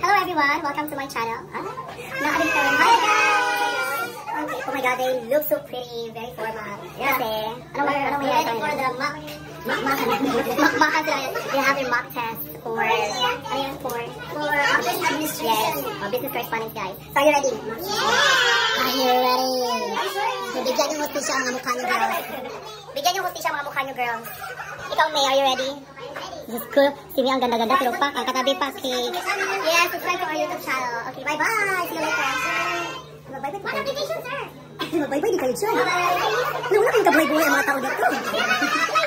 Hello everyone, welcome to my channel. Ah, Nakabit ka rin. Hi guys! Okay. Oh my god, they look so pretty, very formal. Yeah. Kasi, ano ba, ano may Ready for the mock. Mock, mock, mock. They have their mock test for, ano yun, for, For office administration. yes, uh, business correspondence guys. So, are you ready? Are you ready? Bibigyan yung hustisya ang mukha niyo, girls. Bigyan yung hustisya ang mga mukha nyo, girls. Ikaw, May, are you ready? Diyos ko, si May ang ganda-ganda, pero pa, ang katabi pa, si... Yes, subscribe to our YouTube channel. Okay, bye-bye! See you later. Bye-bye, What application, sir? Bye-bye, di kayo dyan. Ano, wala kayong kabuhay-buhay ang mga tao dito.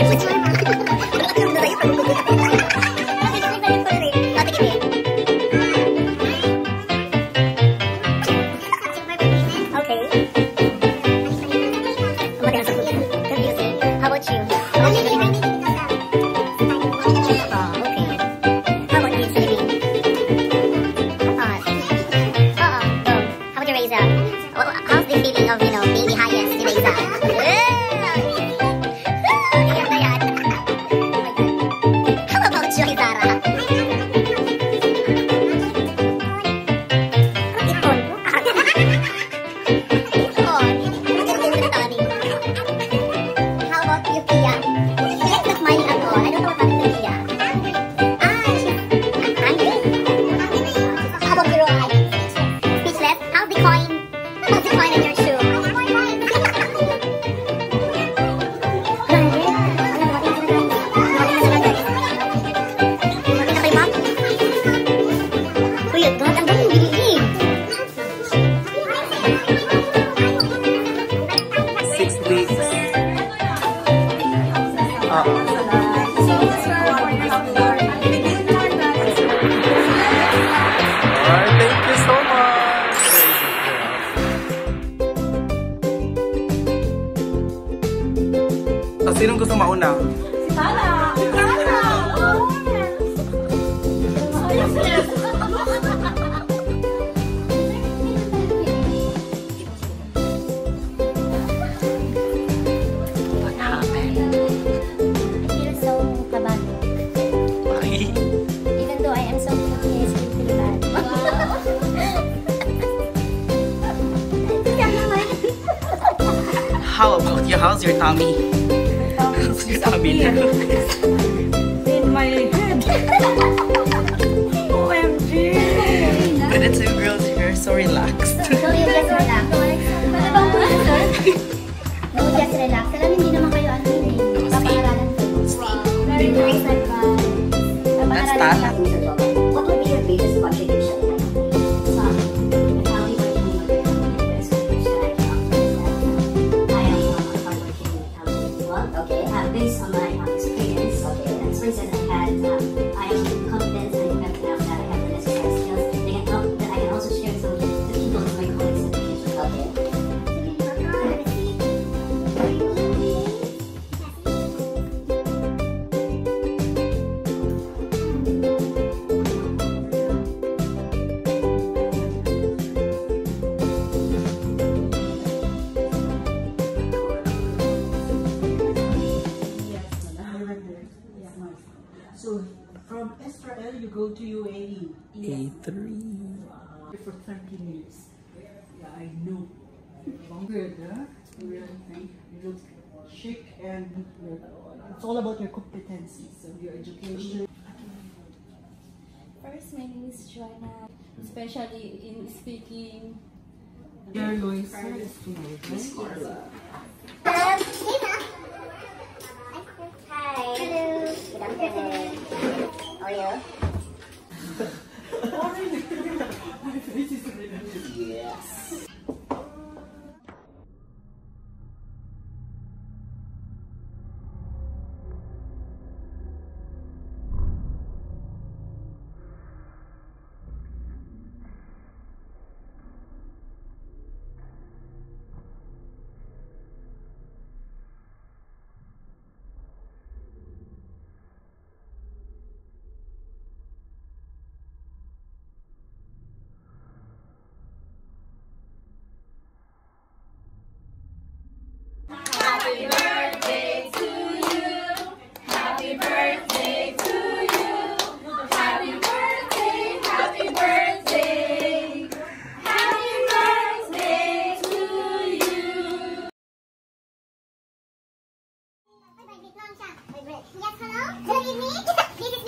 ba bad. How about you? How's your tummy? Sabi na. In my head. OMG! But it's you girls, you're so relaxed. So you guys relax. Ano bang tulad, sir? No, just relax. Alam, hindi naman kayo ano yun eh. Papangaralan. Papangaralan. That's tala. So from Israel, you go to UAE. A3. For 30 minutes. Yeah, I know. Longer, huh? material thing. You look chic and it's all about your competencies and your education. First, my name is Joanna, especially in speaking. Your Luisa is Miss Carla. Um, Hi. Hello. Good afternoon. How are you? oh, really? My face is really Yes. Yes, hello. Good evening.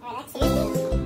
Oh, that's easy.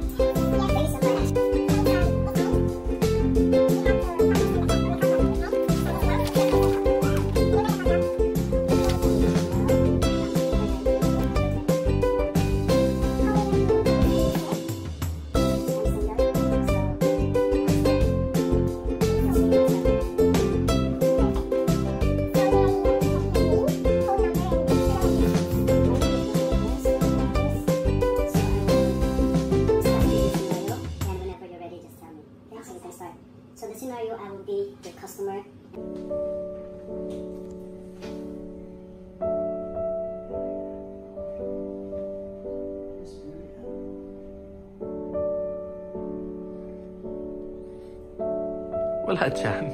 Rajan.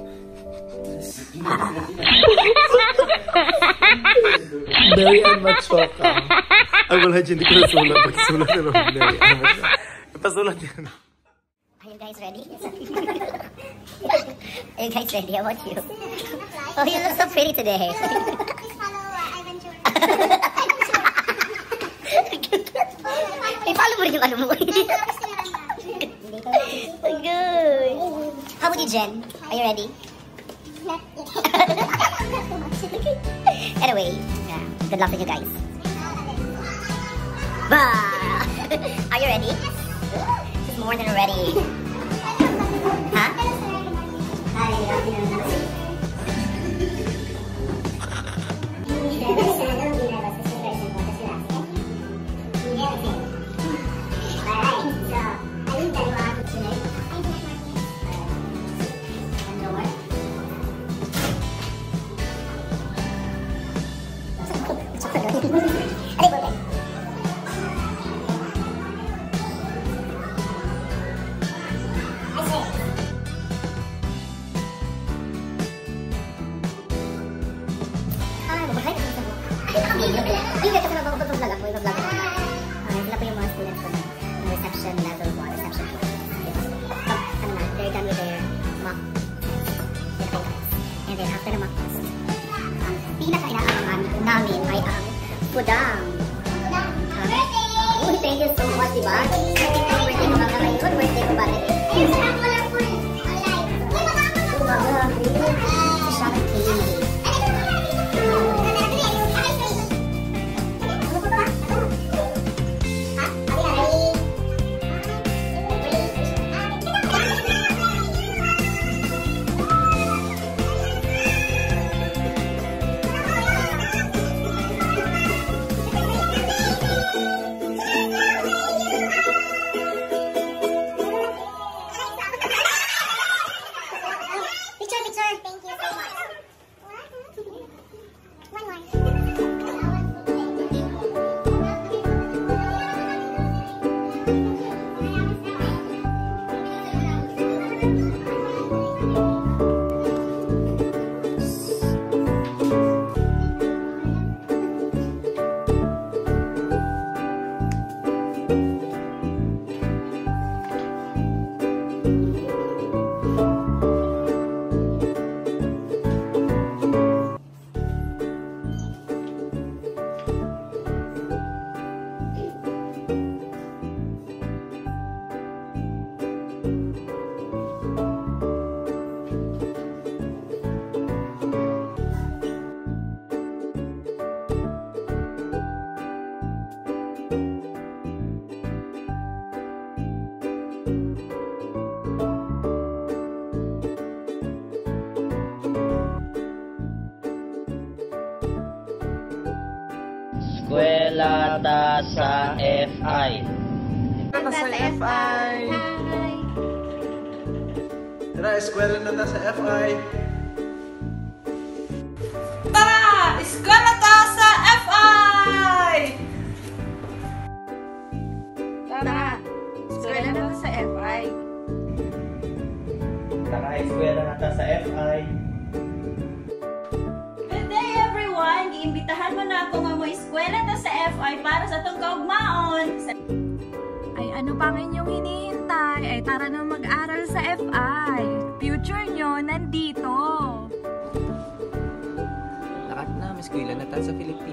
Dari ang machoka. Ay, wala dyan. Hindi ko nasulat. Pagsulat na lang. Dari ang machoka. Ipasulat yan. Are you guys ready? Are you guys ready? How about you? Oh, you look so pretty today. Please follow uh, Ivan Jordan. Follow mo rin, follow mo. Good. How about you, Jen? Are you ready? anyway, yeah, good luck to you guys. Bah! Are you ready? More than ready. Huh? Ah, mag-vlog ako. Ah, sila po yung mga students ko na ng reception level 1, reception 2. Pag, ano na, they're done with their mock. And then after the mock test, ang pinaka-inaabangan namin ay ang pudang. Ah, Uy, thank you so much, diba? Happy birthday ko mga ngayon. Birthday ko ba rin? Thank you so much. One Eskwela ta sa FI. Ano sa FI? Tara, eskwela na ta sa FI. FI para sa itong kaugmaon. Ay ano pang inyong hinihintay? Ay tara na mag-aral sa FI. Future nyo nandito. Lakat na, mas kuila na tayo sa Filipino.